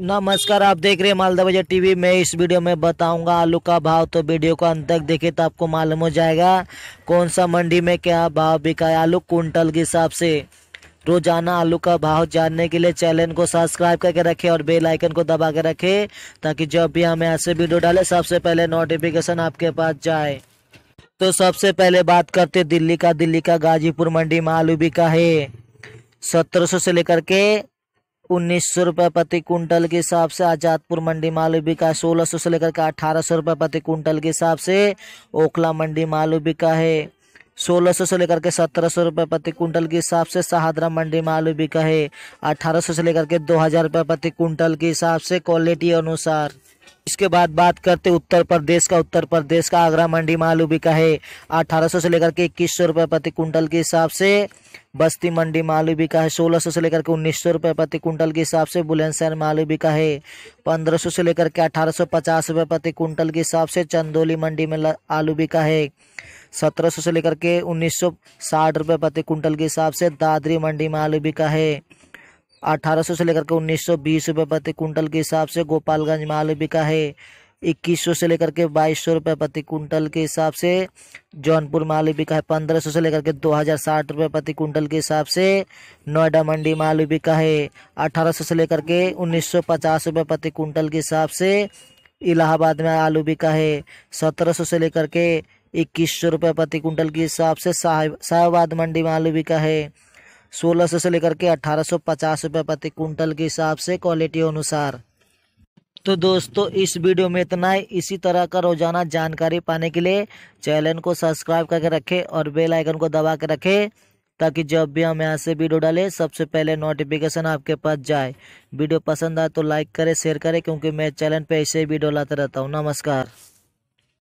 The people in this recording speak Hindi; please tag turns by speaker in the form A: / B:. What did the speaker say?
A: नमस्कार, आप देख रहे हैं मालदा बाज़ार टीवी। मैं इस वीडियो में बताऊँगा आलू का भाव। तो वीडियो को अंत तक देखे तो आपको मालूम हो जाएगा कौन सा मंडी में क्या भाव बिका है आलू कुंटल के हिसाब से। रोज़ाना आलू का भाव जानने के लिए चैनल को सब्सक्राइब करके रखें और बेल आइकन को दबा के रखें, ताकि जब भी हमें ऐसे वीडियो डाले, सबसे पहले नोटिफिकेशन आपके पास जाए। तो सबसे पहले बात करते दिल्ली का। दिल्ली का गाजीपुर मंडी में आलू बिका है। सत्रह से लेकर के उन्नीस सौ रुपये प्रति कुंटल के हिसाब से आजादपुर मंडी मालू बिका सोलह सौ से लेकर के अठारह सौ रुपये प्रति कुंटल के हिसाब से ओखला मंडी मालू बिका है। सोलह सौ से लेकर के सत्रह सौ रुपये प्रति कुंटल के हिसाब से सहादरा मंडी में आलू बिका है। अठारह सौ से लेकर के दो हज़ार रुपये प्रति कुंटल के हिसाब से क्वालिटी अनुसार। इसके बाद बात करते उत्तर प्रदेश का, उत्तर प्रदेश का आगरा मंडी में आलू बिका है। अठारह सौ से लेकर के इक्कीस सौ रुपये प्रति कुंटल के हिसाब से। बस्ती मंडी में आलू बिका है, सोलह सौ से लेकर के उन्नीस सौ रुपये प्रति कुंटल के हिसाब से। बुलंदशहर में आलू बिका है, पंद्रह सौ से लेकर के अठारह सौ पचास रुपये प्रति कुंटल के हिसाब से। चंदौली मंडी में आलू बिका है, सत्रह सौ से लेकर के उन्नीस सौ साठ रुपये प्रति कुंटल के हिसाब से। दादरी मंडी में आलू बिका है अठारह सौ से लेकर के उन्नीस सौ बीस रुपये प्रति कुंटल के हिसाब से गोपालगंज में आलू बिका है। इक्कीस सौ से लेकर के बाईस सौ रुपये प्रति कुंटल के हिसाब से जौनपुर में आलू बिका है। पंद्रह सौ से लेकर के दो हज़ार साठ रुपये प्रति कुंटल के हिसाब से नोएडा मंडी में आलू बिका है। अठारह सौ से लेकर के उन्नीस सौ पचास रुपये प्रति कुंटल के हिसाब से इलाहाबाद में आलू बिका है। सत्रह सौ से लेकर के इक्कीस सौ रुपये प्रति कुंटल के हिसाब से शाहबाद मंडी में आलू बिका है। सोलह सौ से लेकर के अठारह सौ पचास रुपये प्रति कुंटल के हिसाब से क्वालिटी अनुसार। तो दोस्तों, इस वीडियो में इतना ही। इसी तरह का रोज़ाना जानकारी पाने के लिए चैनल को सब्सक्राइब करके रखें और बेल आइकन को दबा के रखें, ताकि जब भी हम यहाँ से वीडियो डालें, सबसे पहले नोटिफिकेशन आपके पास जाए। वीडियो पसंद आए तो लाइक करें शेयर करें, क्योंकि मैं चैनल पे ऐसे ही वीडियो लाता रहता हूँ। नमस्कार।